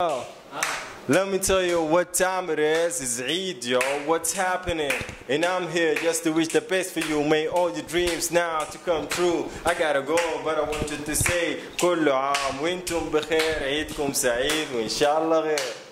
Oh. Let me tell you what time it is. It's Eid, yo. What's happening? And I'm here just to wish the best for you. May all your dreams now to come true. I gotta go, but I want you to say كل عام وانتم بخير عيدكم سعيد وإن شاء الله غير.